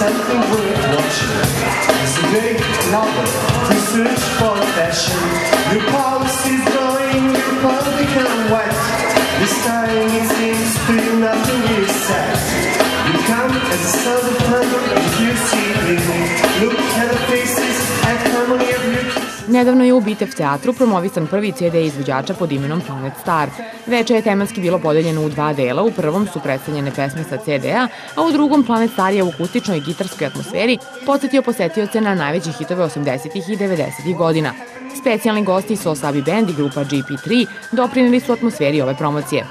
something worth watching. It's a great novel, research for fashion. Your policy's going, your public and wet. This time it seems to you nothing is said. You come as a son Nedavno je u Bitev teatru promovisan prvi CD izvođača pod imenom Planet Star. Veče je tematski bilo podeljeno u dva dela, u prvom su predstavljene pesme sa CD-a, a u drugom Planet Star je u akustičnoj i gitarskoj atmosferi podsjetio posetioce na najveće hitove 80. i 90. godina. Specijalni gosti su Osabi Band i grupa GP3 doprinili su atmosferi ove promocije.